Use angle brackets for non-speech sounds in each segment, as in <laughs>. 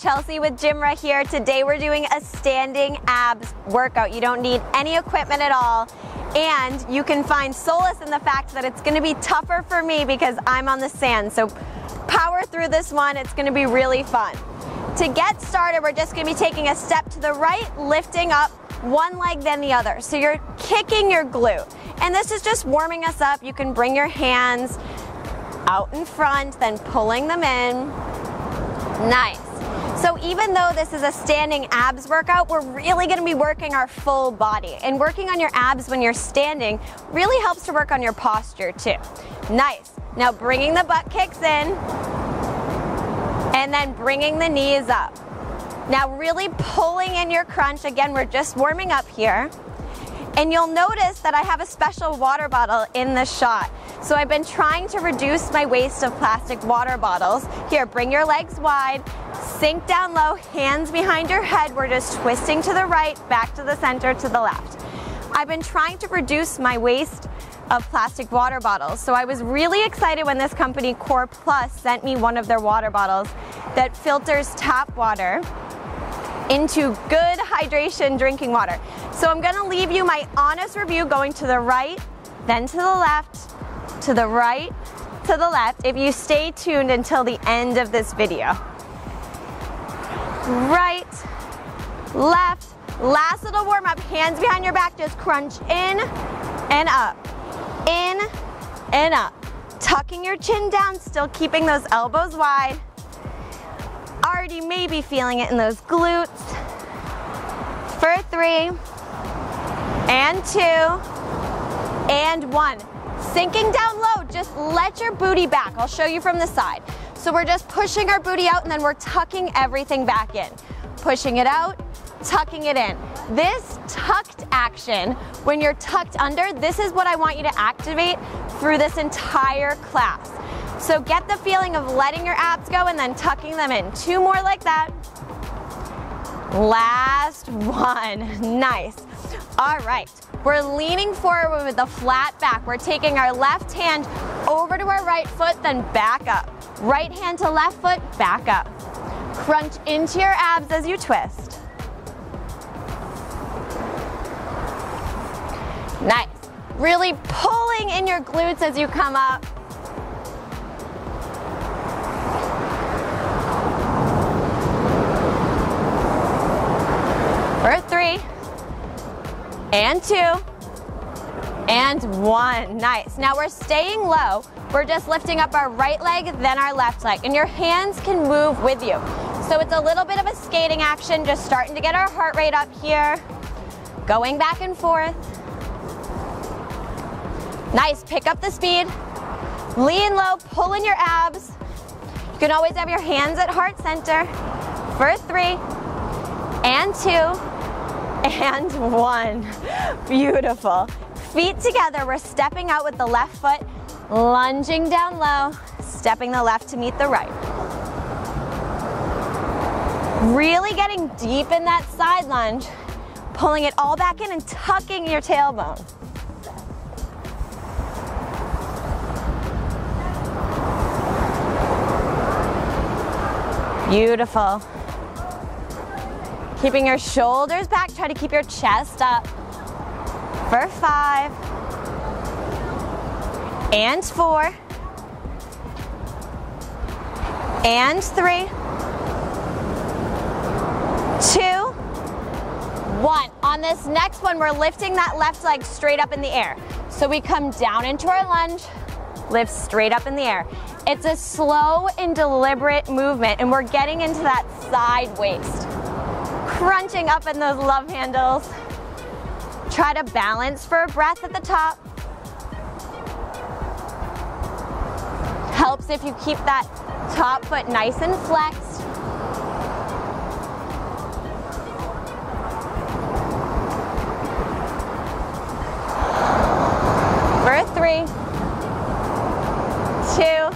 Chelsea with Gymra here. Today we're doing a standing abs workout. You don't need any equipment at all. And you can find solace in the fact that it's gonna be tougher for me because I'm on the sand. So power through this one, it's gonna be really fun. To get started, we're just gonna be taking a step to the right, lifting up one leg then the other. So you're kicking your glute. And this is just warming us up. You can bring your hands out in front, then pulling them in. Nice. So even though this is a standing abs workout, we're really gonna be working our full body. And working on your abs when you're standing really helps to work on your posture too. Nice. Now bringing the butt kicks in, and then bringing the knees up. Now really pulling in your crunch. Again, we're just warming up here. And you'll notice that I have a special water bottle in the shot. So I've been trying to reduce my waste of plastic water bottles. Here, bring your legs wide, sink down low, hands behind your head. We're just twisting to the right, back to the center, to the left. I've been trying to reduce my waste of plastic water bottles. So I was really excited when this company, Core Plus, sent me one of their water bottles that filters tap water into good hydration drinking water. So I'm gonna leave you my honest review going to the right, then to the left, to the right, to the left, if you stay tuned until the end of this video. Right, left, last little warm up, hands behind your back, just crunch in and up, in and up. Tucking your chin down, still keeping those elbows wide. Already maybe feeling it in those glutes. For three, and two, and one. Sinking down low, just let your booty back. I'll show you from the side. So we're just pushing our booty out and then we're tucking everything back in. Pushing it out, tucking it in. This tucked action, when you're tucked under, this is what I want you to activate through this entire class. So get the feeling of letting your abs go and then tucking them in. Two more like that. Last <laughs> one. Nice. All right. We're leaning forward with a flat back. We're taking our left hand over to our right foot, then back up. Right hand to left foot, back up. Crunch into your abs as you twist. Nice. Really pulling in your glutes as you come up. And two, and one. Nice. Now we're staying low. We're just lifting up our right leg, then our left leg, and your hands can move with you. So it's a little bit of a skating action, just starting to get our heart rate up here, going back and forth. Nice, pick up the speed. Lean low, pull in your abs. You can always have your hands at heart center. For three, and two, and one. Beautiful. Feet together, we're stepping out with the left foot, lunging down low, stepping the left to meet the right. Really getting deep in that side lunge, pulling it all back in and tucking your tailbone. Beautiful. Keeping your shoulders back, try to keep your chest up. For five, and four, and three, two, one. On this next one, we're lifting that left leg straight up in the air. So we come down into our lunge, lift straight up in the air. It's a slow and deliberate movement, and we're getting into that side waist crunching up in those love handles. Try to balance for a breath at the top. Helps if you keep that top foot nice and flexed. For three, two,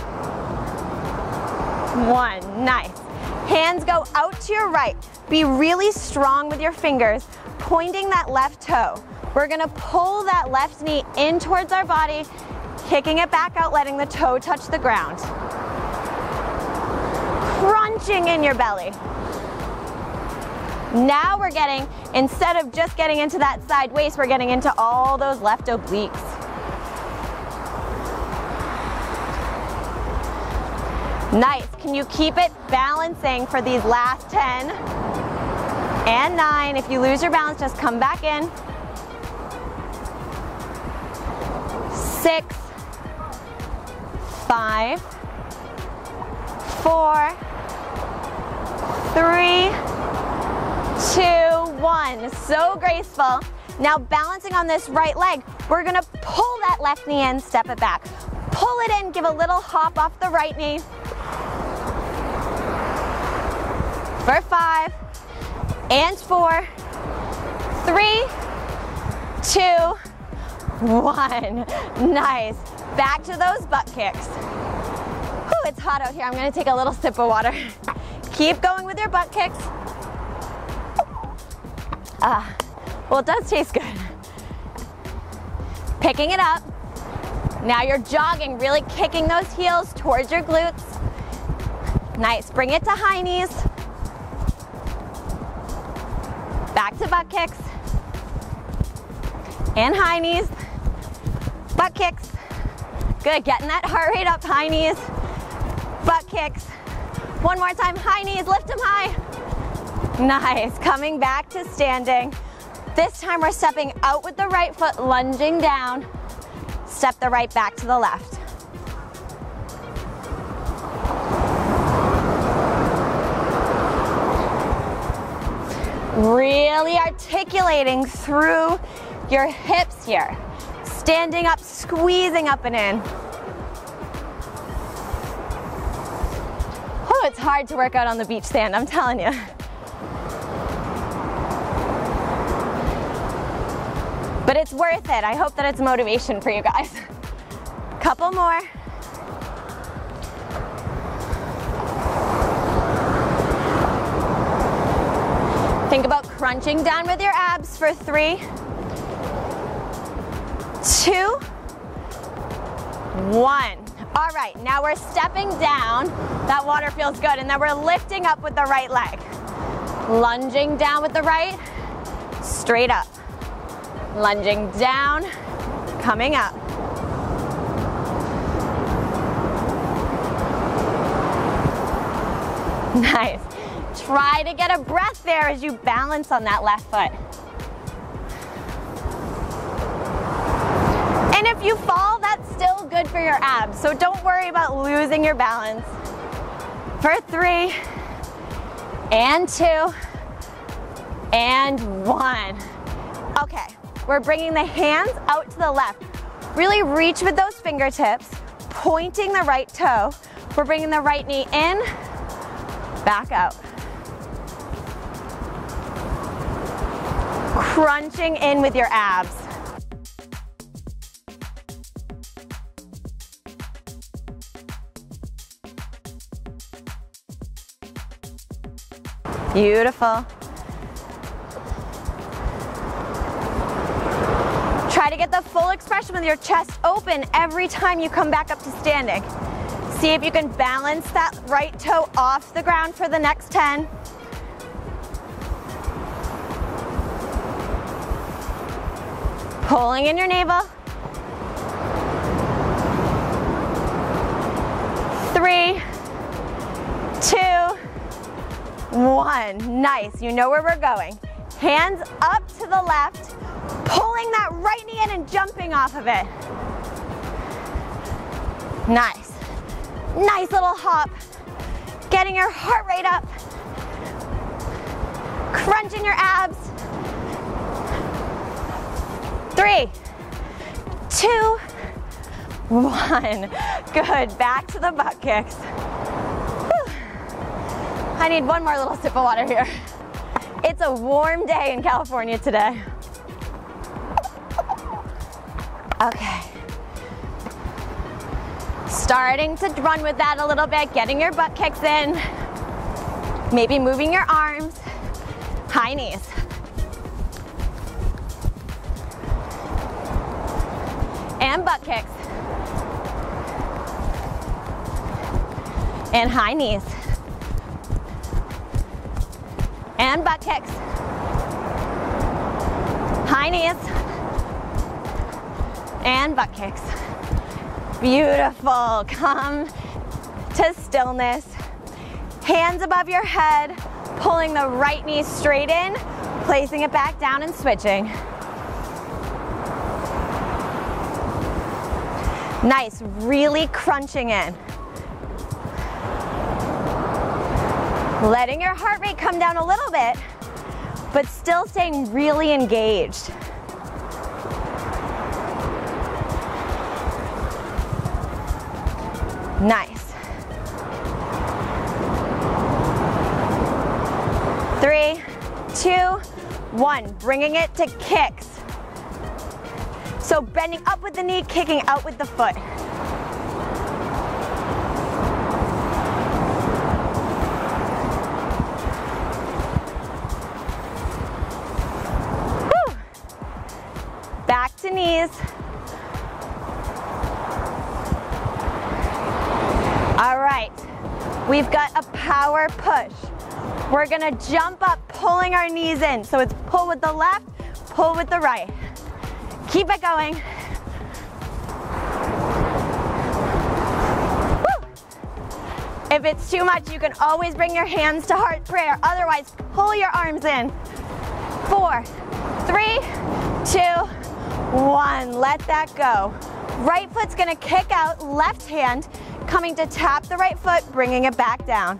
one. Nice. Hands go out to your right. Be really strong with your fingers, pointing that left toe. We're gonna pull that left knee in towards our body, kicking it back out, letting the toe touch the ground. Crunching in your belly. Now we're getting, instead of just getting into that side waist, we're getting into all those left obliques. Nice. Can you keep it balancing for these last 10 and 9? If you lose your balance, just come back in. Six, five, four, three, two, one. So graceful. Now balancing on this right leg, we're gonna pull that left knee in, step it back. Pull it in, give a little hop off the right knee. For five, and four, three, two, one. <laughs> Nice. Back to those butt kicks. Whew, it's hot out here. I'm gonna take a little sip of water. <laughs> Keep going with your butt kicks. Ah, well, it does taste good. Picking it up. Now you're jogging, really kicking those heels towards your glutes. Nice, bring it to high knees. Back to butt kicks. And high knees. Butt kicks. Good, getting that heart rate up, high knees. Butt kicks. One more time, high knees, lift them high. Nice, coming back to standing. This time we're stepping out with the right foot, lunging down. Step the right back to the left. Really articulating through your hips here. Standing up, squeezing up and in. Oh, it's hard to work out on the beach sand, I'm telling you. But it's worth it. I hope that it's motivation for you guys. <laughs> Couple more. Crunching down with your abs for three, two, one. All right, now we're stepping down. That water feels good. And then we're lifting up with the right leg. Lunging down with the right, straight up. Lunging down, coming up. <laughs> Nice. Try to get a breath there as you balance on that left foot. And if you fall, that's still good for your abs. So don't worry about losing your balance. For three, and two, and one. Okay, we're bringing the hands out to the left. Really reach with those fingertips, pointing the right toe. We're bringing the right knee in, back out. Crunching in with your abs. Beautiful. Try to get the full expression with your chest open every time you come back up to standing. See if you can balance that right toe off the ground for the next 10. Pulling in your navel. Three, two, one. Nice. You know where we're going. Hands up to the left, pulling that right knee in and jumping off of it. Nice. Nice little hop. Getting your heart rate up. Crunching your abs. Three, two, one. Good. Back to the butt kicks. Whew. I need one more little sip of water here. It's a warm day in California today. Okay. Starting to run with that a little bit, getting your butt kicks in. Maybe moving your arms. High knees. And butt kicks. And high knees. And butt kicks. High knees. And butt kicks. Beautiful. Come to stillness. Hands above your head, pulling the right knee straight in, placing it back down and switching. Nice, really crunching in. Letting your heart rate come down a little bit, but still staying really engaged. Nice. Three, two, one. Bringing it to kicks. So bending up with the knee, kicking out with the foot. Whew. Back to knees. All right, we've got a power push. We're gonna jump up, pulling our knees in. So it's pull with the left, pull with the right. Keep it going. Woo. If it's too much, you can always bring your hands to heart prayer. Otherwise, pull your arms in. Four, three, two, one. Let that go. Right foot's gonna kick out, left hand coming to tap the right foot, bringing it back down.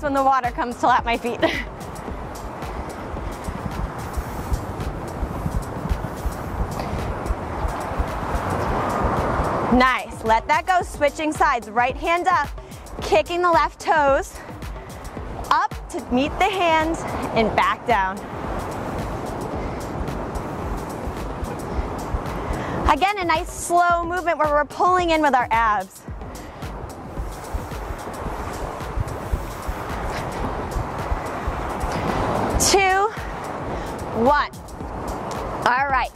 When the water comes to lap my feet. <laughs> nice, let that go, switching sides, right hand up, kicking the left toes, up to meet the hands and back down. Again, a nice slow movement where we're pulling in with our abs. One. All right,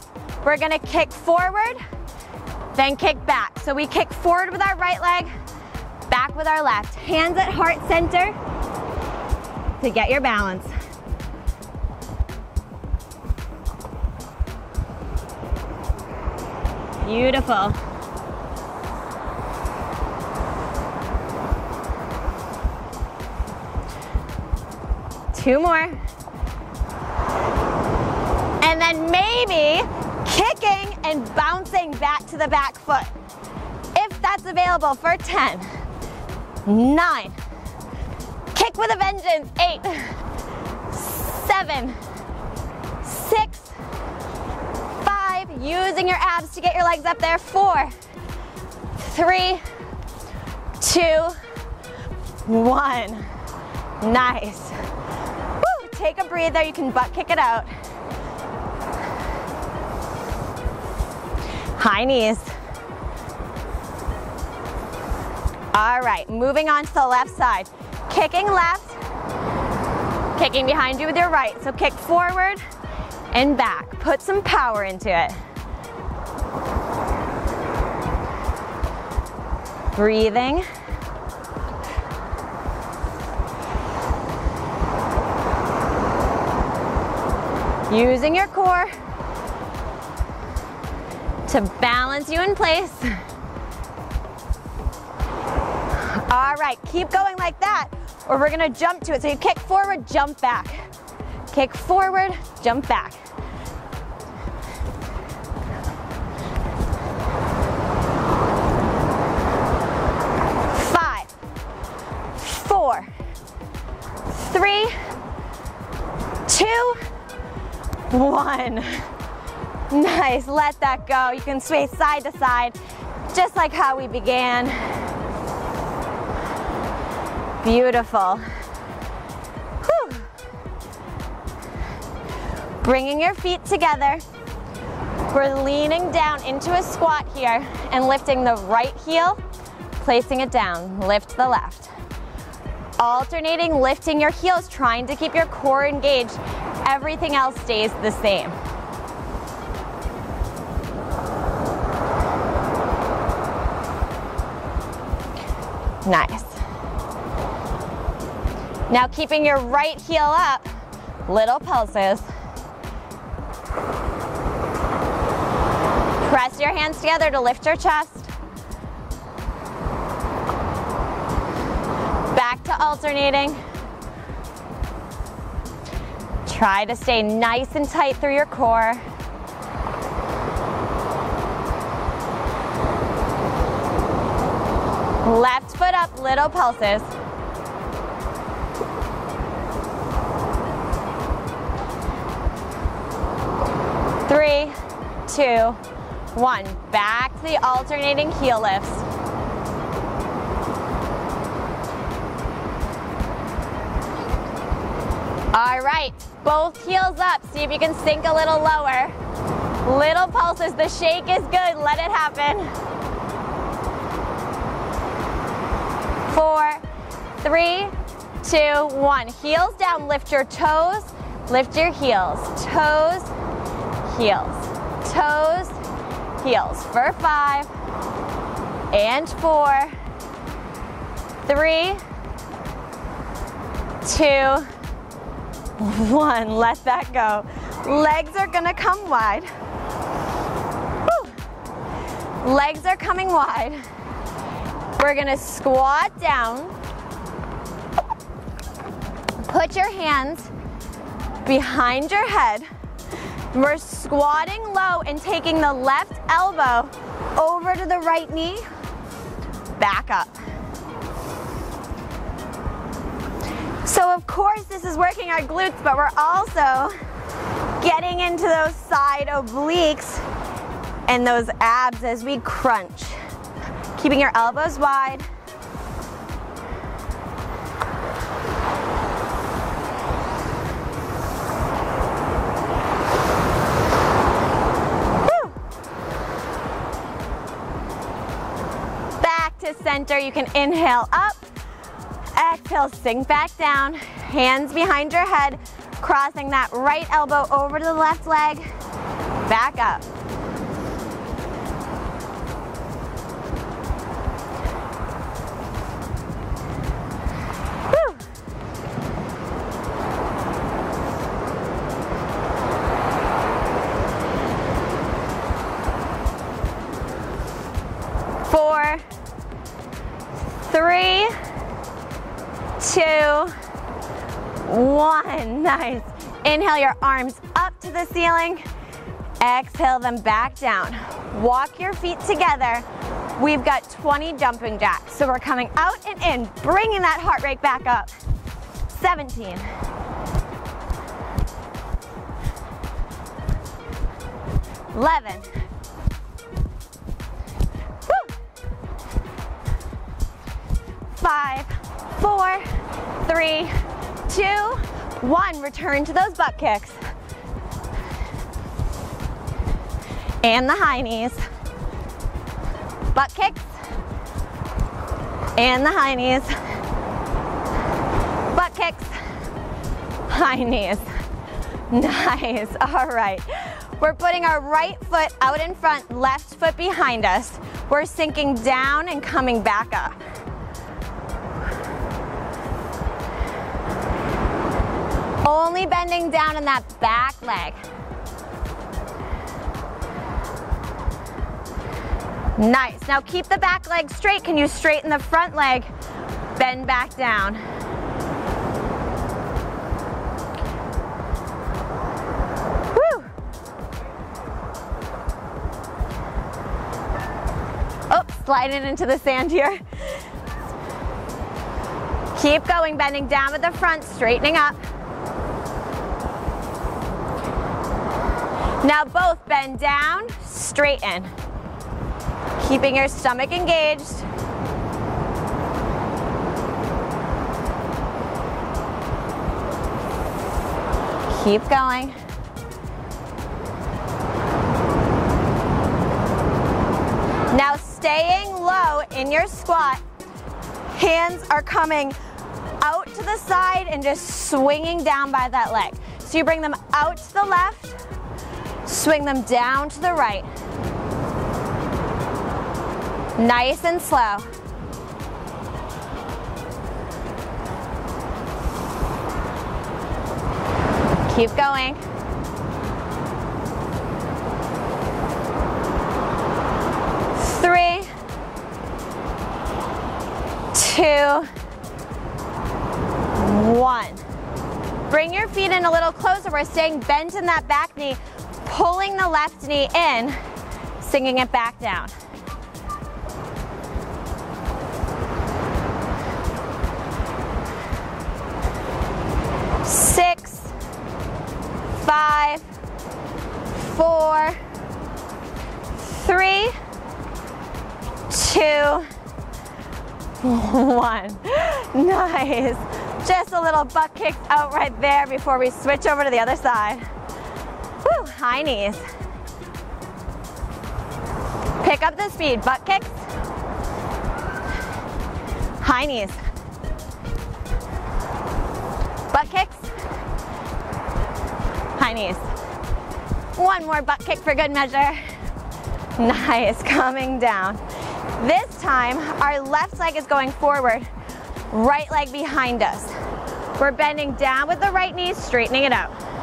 we're gonna kick forward, then kick back. So we kick forward with our right leg, back with our left. Hands at heart center to get your balance. Beautiful. Two more. And then maybe kicking and bouncing back to the back foot. If that's available for 10, nine, kick with a vengeance, eight, seven, six, five, using your abs to get your legs up there, four, three, two, one. Nice. Woo, take a breather, you can butt kick it out. High knees. All right, moving on to the left side. Kicking left, kicking behind you with your right. So kick forward and back. Put some power into it. Breathing. Using your core to balance you in place. All right, keep going like that, or we're gonna jump to it. So you kick forward, jump back. Kick forward, jump back. Five, four, three, two, one. <laughs> Nice, let that go. You can sway side to side, just like how we began. Beautiful. Whew. Bringing your feet together. We're leaning down into a squat here and lifting the right heel, placing it down. Lift the left. Alternating, lifting your heels, trying to keep your core engaged. Everything else stays the same. Nice. Now keeping your right heel up, little pulses. Press your hands together to lift your chest. Back to alternating. Try to stay nice and tight through your core. Left little pulses. Three, two, one. Back to the alternating heel lifts. All right, both heels up. See if you can sink a little lower. Little pulses, the shake is good, let it happen. Four, three, two, one. Heels down, lift your toes, lift your heels. Toes, heels, toes, heels. For five, and four, three, two, one. Let that go. Legs are gonna come wide. Legs are coming wide. We're gonna squat down. Put your hands behind your head. We're squatting low and taking the left elbow over to the right knee. Back up. So of course this is working our glutes, but we're also getting into those side obliques and those abs as we crunch. Keeping your elbows wide. Back to center, you can inhale up, exhale, sink back down, hands behind your head, crossing that right elbow over to the left leg, back up. Three, two, one. <laughs> Nice. Inhale your arms up to the ceiling. Exhale them back down. Walk your feet together. We've got 20 jumping jacks. So we're coming out and in, bringing that heart rate back up. 17. 11. Five, four, three, two, one. Return to those butt kicks. And the high knees. Butt kicks. And the high knees. Butt kicks. High knees. <laughs> Nice. All right. We're putting our right foot out in front, left foot behind us. We're sinking down and coming back up. Only bending down in that back leg. Nice. Now keep the back leg straight. Can you straighten the front leg? Bend back down. Woo. Oh, sliding into the sand here. Keep going, bending down at the front, straightening up. Now both bend down, straighten. Keeping your stomach engaged. Keep going. Now staying low in your squat, hands are coming out to the side and just swinging down by that leg. So you bring them out to the left, Swing them down to the right. Nice and slow. Keep going. Three, two, one. Bring your feet in a little closer. We're staying bent in that back knee pulling the left knee in, singing it back down. Six, five, four, three, two, <laughs> one. Nice. Just a little butt kick out right there before we switch over to the other side. High knees. Pick up the speed, butt kicks. High knees. Butt kicks. High knees. One more butt kick for good measure. Nice, <laughs> coming down. This time, our left leg is going forward, right leg behind us. We're bending down with the right knee, straightening it out.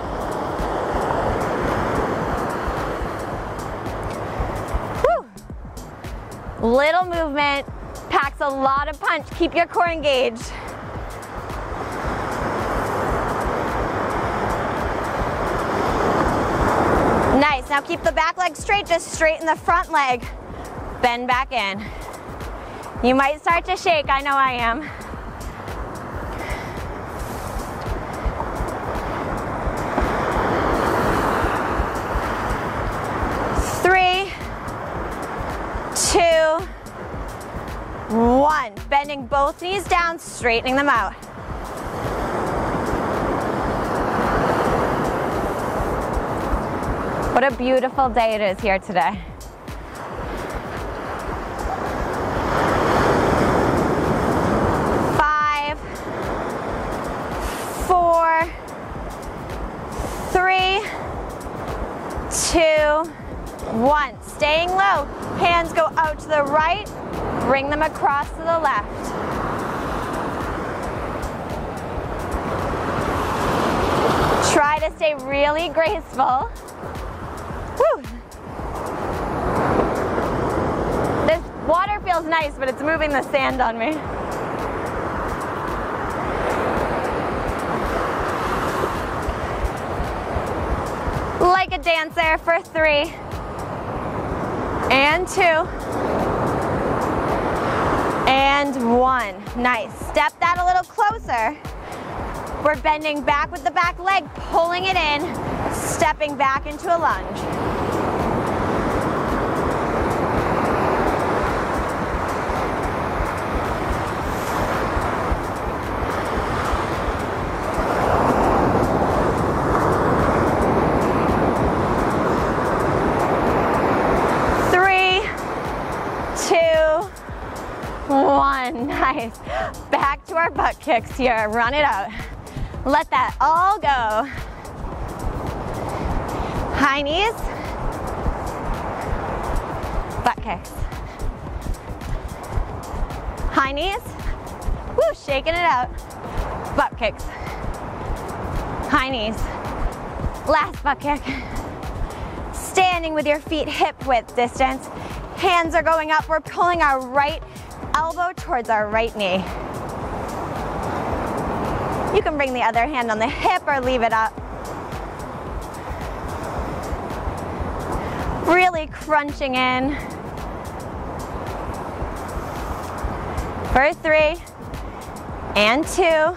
Little movement, packs a lot of punch. Keep your core engaged. Nice, now keep the back leg straight, just straighten the front leg. Bend back in. You might start to shake, I know I am. Bending both knees down, straightening them out. What a beautiful day it is here today. Five, four, three, two, one. Staying low. Hands go out to the right, bring them across to the left. Try to stay really graceful. Whew. This water feels nice, but it's moving the sand on me. Like a dancer for three, and two, and one. Nice. Step that a little closer. We're bending back with the back leg, pulling it in, stepping back into a lunge. Nice. Back to our butt kicks here. Run it out. Let that all go. High knees, butt kicks. High knees, woo, shaking it out. Butt kicks. High knees. Last butt kick. Standing with your feet hip width distance. Hands are going up. We're pulling our right elbow towards our right knee. You can bring the other hand on the hip or leave it up. Really crunching in. For three, and two,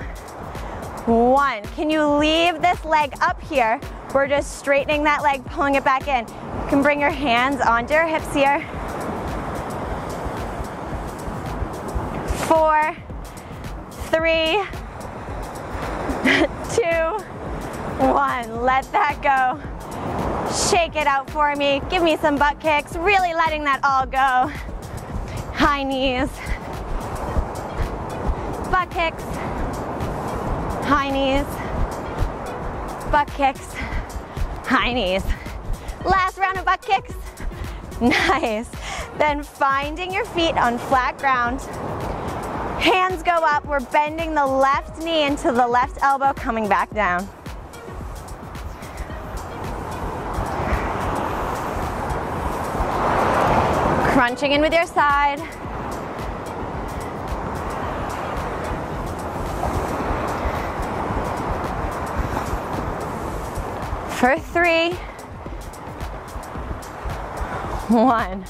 one. Can you leave this leg up here? We're just straightening that leg, pulling it back in. You can bring your hands onto your hips here. Four, three, <laughs> two, one. Let that go. Shake it out for me. Give me some butt kicks. Really letting that all go. High knees. Butt kicks. High knees. Butt kicks. High knees. Last round of butt kicks. <laughs> Nice. Then finding your feet on flat ground. Hands go up, we're bending the left knee into the left elbow, coming back down. Crunching in with your side. For three, one,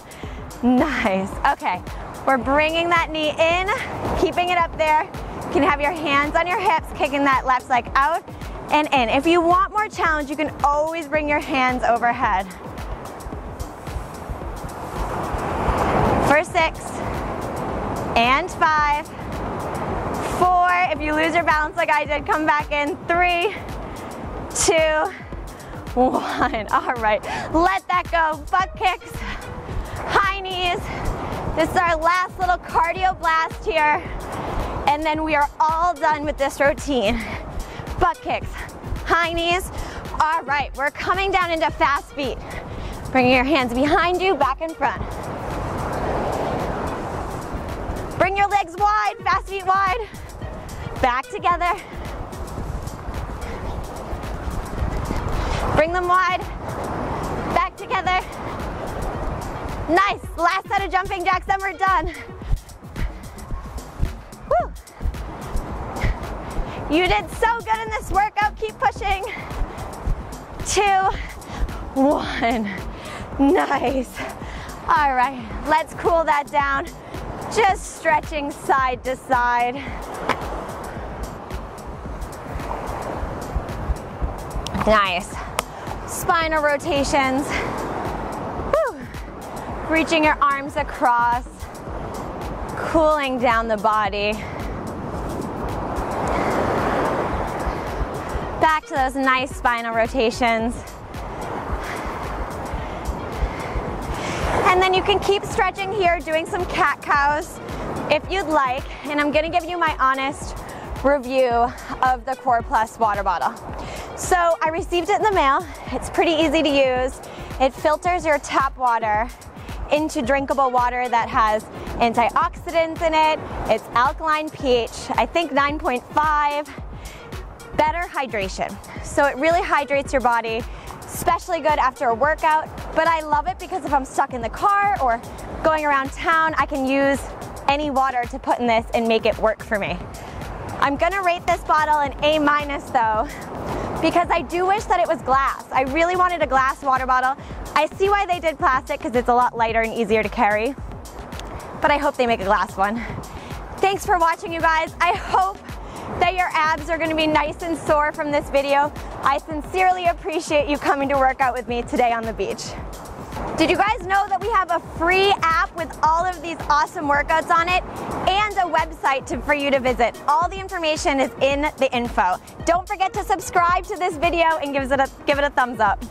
nice. Okay, we're bringing that knee in, keeping it up there. You can have your hands on your hips, kicking that left leg out and in. If you want more challenge, you can always bring your hands overhead. For six, and five, four. If you lose your balance like I did, come back in. Three, two, one. <laughs> All right, let that go. Butt kicks, high knees. This is our last little cardio blast here. And then we are all done with this routine. Butt kicks, high knees. All right, we're coming down into fast feet. Bringing your hands behind you, back in front. Bring your legs wide, fast feet wide. Back together. Bring them wide. Back together. Nice. Last set of jumping jacks, then we're done. Woo. You did so good in this workout. Keep pushing. Two, one. Nice. All right, let's cool that down. Just stretching side to side. Nice. Spinal rotations. Reaching your arms across. Cooling down the body. Back to those nice spinal rotations. And then you can keep stretching here, doing some cat cows if you'd like. And I'm gonna give you my honest review of the Core Plus water bottle. So I received it in the mail. It's pretty easy to use. It filters your tap water into drinkable water that has antioxidants in it. It's alkaline pH, I think 9.5. Better hydration. So it really hydrates your body, especially good after a workout. But I love it because if I'm stuck in the car or going around town, I can use any water to put in this and make it work for me. I'm gonna rate this bottle an A minus though, because I do wish that it was glass. I really wanted a glass water bottle. I see why they did plastic because it's a lot lighter and easier to carry, but I hope they make a glass one. Thanks for watching you guys. I hope that your abs are gonna be nice and sore from this video. I sincerely appreciate you coming to work out with me today on the beach. Did you guys know that we have a free app with all of these awesome workouts on it and a website to, for you to visit? All the information is in the info. Don't forget to subscribe to this video and give it a, give it a thumbs up.